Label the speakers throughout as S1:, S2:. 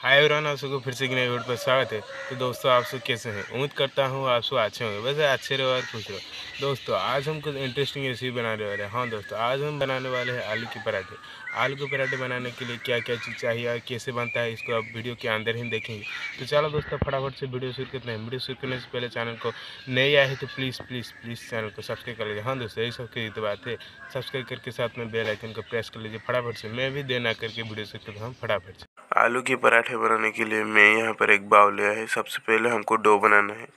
S1: Hi everyone आप सबको फिर से एक नए वीडियो पर स्वागत है। तो दोस्तों, आप सब कैसे हैं? उम्मीद करता हूँ आप सब अच्छे होंगे। वैसे अच्छे रहो और खुश रहो। दोस्तों, आज हम कुछ इंटरेस्टिंग रेसिपी बनाने वाले हैं। हाँ दोस्तों, आज हम बनाने वाले हैं आलू के पराठे। आलू के पराठे बनाने के लिए क्या क्या चीज़ चाहिए और कैसे बनता है, इसको आप वीडियो के अंदर ही देखेंगे। तो चलो दोस्तों, फटाफट से वीडियो शुरू करते हैं। वीडियो शुरू करने से पहले चैनल को नए आए तो प्लीज़ प्लीज़ प्लीज़ चैनल को सब्सक्राइब कर लीजिए। हाँ दोस्तों, यही सबकी तो बात है। सब्सक्राइब करके साथ में बेल आइकन को प्रेस कर लीजिए। फटाफट से मैं भी देना करके वीडियो शुरू करता हूँ। फटाफट से।
S2: आलू के पराठे बनाने के लिए मैं यहाँ पर एक बाउल लिया है। सबसे पहले हमको डो बनाना है।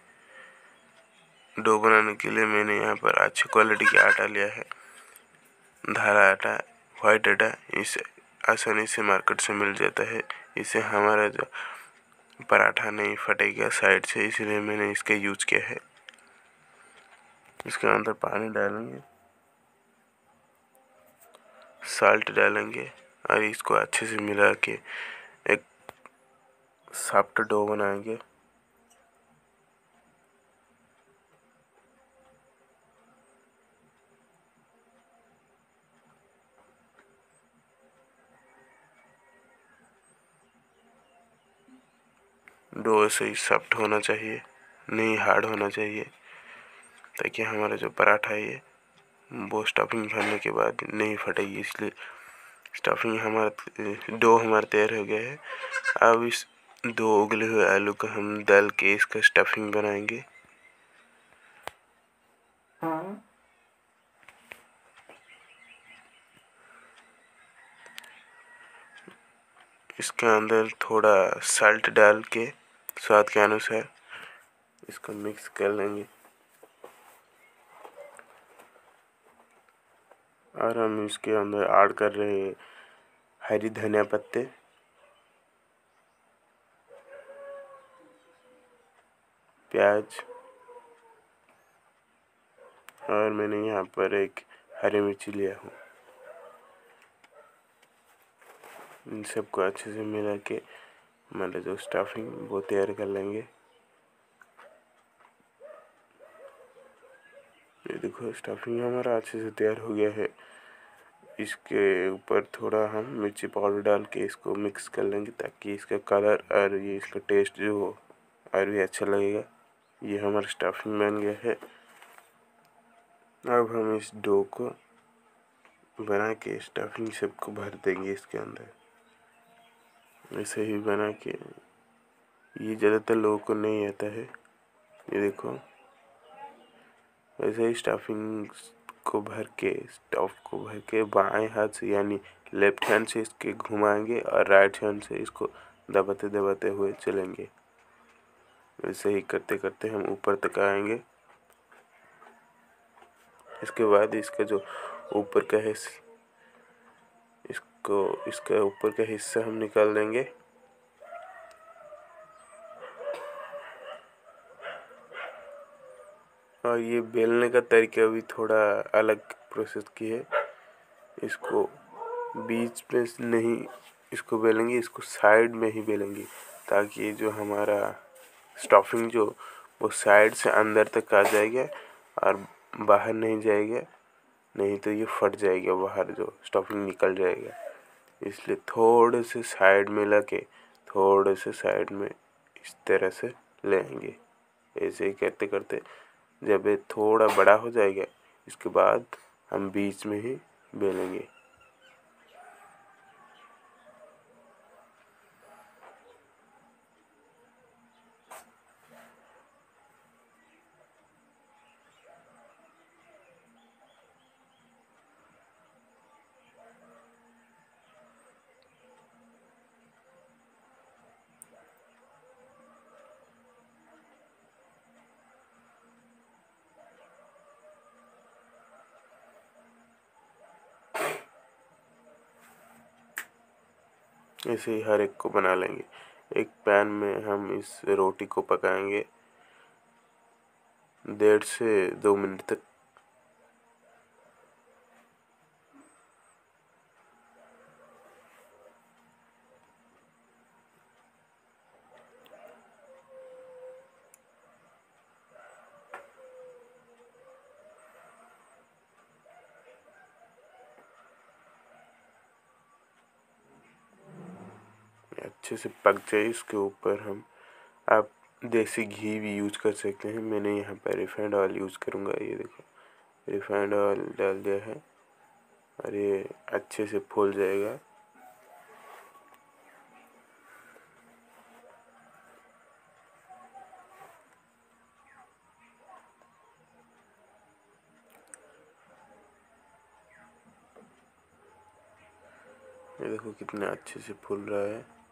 S2: डो बनाने के लिए मैंने यहाँ पर अच्छी क्वालिटी का आटा लिया है। धारा आटा वाइट आटा, इसे आसानी से मार्केट से मिल जाता है। इसे हमारा जो पराठा नहीं फटेगा साइड से, इसलिए मैंने इसका यूज़ किया है। इसके अंदर पानी डालेंगे। साल्ट डालेंगे और इसको अच्छे से मिला के सॉफ्ट डो बनाएँगे। डो ऐसे ही सॉफ्ट होना चाहिए, नहीं हार्ड होना चाहिए। ताकि हमारा जो पराठा है, वो स्टफिंग भरने के बाद नहीं फटेगी, इसलिए स्टफिंग हमारा, डो हमारा तैयार हो गया है। अब इस दो उगले हुए आलू का हम डाल के इसका स्टफिंग बनाएँगे। इसके अंदर थोड़ा साल्ट डाल के स्वाद के अनुसार इसको मिक्स कर लेंगे। और हम इसके अंदर ऐड कर रहे हैं हरी धनिया पत्ते। प्याज। और मैंने यहाँ पर एक हरी मिर्ची लिया हूँ। इन सबको अच्छे से मिला के हमारा जो स्टफिंग वो तैयार कर लेंगे। ये देखो स्टफिंग हमारा अच्छे से तैयार हो गया है। इसके ऊपर थोड़ा हम मिर्ची पाउडर डाल के इसको मिक्स कर लेंगे ताकि इसका कलर और ये इसका टेस्ट जो हो, और भी अच्छा लगेगा। ये हमारा स्टफिंग बन गया है। अब हम इस डो को बना के स्टफिंग सबको भर देंगे इसके अंदर। ऐसे ही बना के ये ज़्यादातर लोगों को नहीं आता है। ये देखो। ऐसे ही स्टफिंग को भर के स्टफ़ को भर के बाएँ हाथ से यानी लेफ़्ट हैंड से इसके घुमाएँगे और राइट हैंड से इसको दबाते दबाते हुए चलेंगे। ऐसे ही करते करते हम ऊपर तक आएँगे। इसके बाद इसका जो ऊपर का है इसको, इसका ऊपर का हिस्सा हम निकाल देंगे। और ये बेलने का तरीका भी थोड़ा अलग प्रोसेस की है। इसको बीच में नहीं, इसको बेलेंगे, इसको साइड में ही बेलेंगे, ताकि जो हमारा स्टफिंग जो, वो साइड से अंदर तक आ जाएगा और बाहर नहीं जाएगा, नहीं तो ये फट जाएगा बाहर जो स्टफिंग निकल जाएगा। इसलिए थोड़े से साइड में लगे थोड़े से साइड में इस तरह से लेंगे। ऐसे ही करते करते जब ये थोड़ा बड़ा हो जाएगा, इसके बाद हम बीच में ही बेलेंगे। ही हर एक को बना लेंगे। एक पैन में हम इस रोटी को पकाएँगे। डेढ़ से दो मिनट तक अच्छे से पक जाए इसके ऊपर हम, आप देसी घी भी यूज़ कर सकते हैं। मैंने यहाँ पर रिफाइंड ऑयल यूज़ करूँगा। ये देखो, रिफाइंड ऑयल डाल दिया है और ये अच्छे से फूल जाएगा। ये देखो कितना अच्छे से फूल रहा है।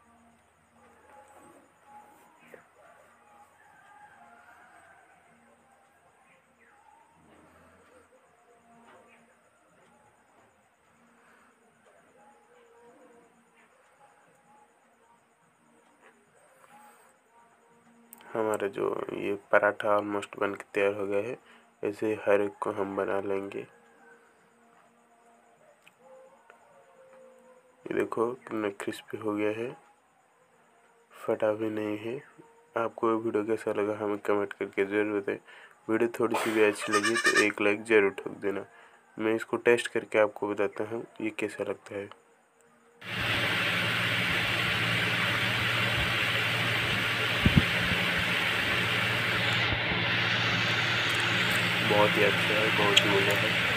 S2: हमारा जो ये पराठा ऑलमोस्ट बन के तैयार हो गया है ऐसे हर एक को हम बना लेंगे। ये देखो कितना क्रिस्पी हो गया है। फटा भी नहीं है। आपको वीडियो कैसा लगा हमें कमेंट करके ज़रूर बताएँ। वीडियो थोड़ी सी भी अच्छी लगी तो एक लाइक ज़रूर ठोक देना। मैं इसको टेस्ट करके आपको बताता हूँ, ये कैसा लगता है। बहुत ही अच्छा है बहुत ही बढ़िया है।